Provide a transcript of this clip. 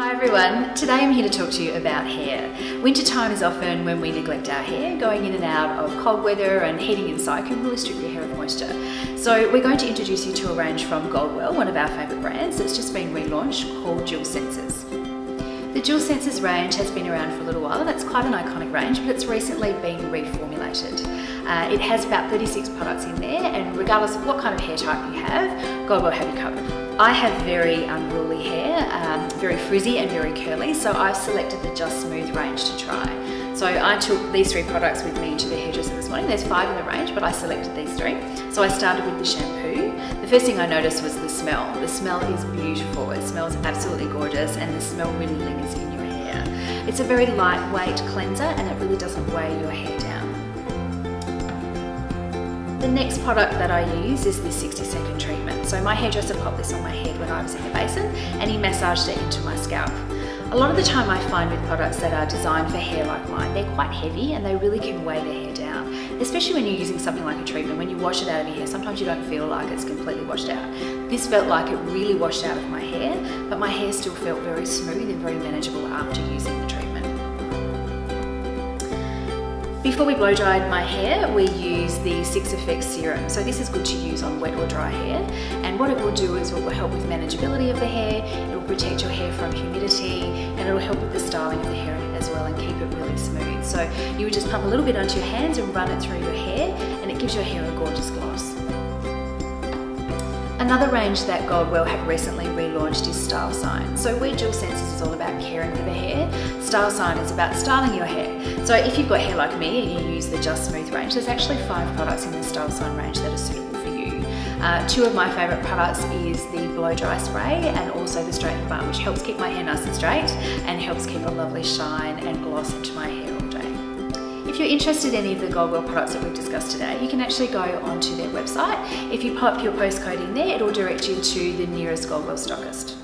Hi everyone, today I'm here to talk to you about hair. Winter time is often when we neglect our hair. Going in and out of cold weather and heating inside can really strip your hair of moisture. So we're going to introduce you to a range from Goldwell, one of our favourite brands that's just been relaunched called Dual Senses. The Dual Senses range has been around for a little while. That's quite an iconic range, but it's recently been reformulated. Uh, it has about 36 products in there, and regardless of what kind of hair type you have, Goldwell have you covered. I have very unruly hair, um, very frizzy and very curly, so I've selected the Just Smooth range to try. So I took these three products with me to the hairdresser this morning. There's five in the range, but I selected these three. So I started with the shampoo. The first thing I noticed was the smell. The smell is beautiful. It smells absolutely gorgeous and the smell really lingers in your hair. It's a very lightweight cleanser and it really doesn't weigh your hair. The next product that I use is this 60 second treatment. So my hairdresser popped this on my head when I was in the basin and he massaged it into my scalp. A lot of the time I find with products that are designed for hair like mine, they're quite heavy and they really can weigh the hair down. Especially when you're using something like a treatment, when you wash it out of your hair, sometimes you don't feel like it's completely washed out. This felt like it really washed out of my hair, but my hair still felt very smooth and very manageable after using Before we blow dried my hair, we use the Six Effects Serum. So this is good to use on wet or dry hair. And what it will do is it will help with manageability of the hair, it will protect your hair from humidity, and it will help with the styling of the hair as well and keep it really smooth. So you would just pump a little bit onto your hands and run it through your hair, and it gives your hair a gorgeous gloss. Another range that Goldwell have recently relaunched is Style Sign. So where Dual Senses is all about caring for the hair, Style Sign is about styling your hair. So if you've got hair like me and you use the Just Smooth range, there's actually five products in the Style Sign range that are suitable for you. Uh, two of my favourite products is the Blow Dry Spray and also the Straightening Balm, which helps keep my hair nice and straight and helps keep a lovely shine and gloss into my hair all day. if you're interested in any of the Goldwell products that we've discussed today, you can actually go onto their website. If you pop your postcode in there, it'll direct you to the nearest Goldwell stockist.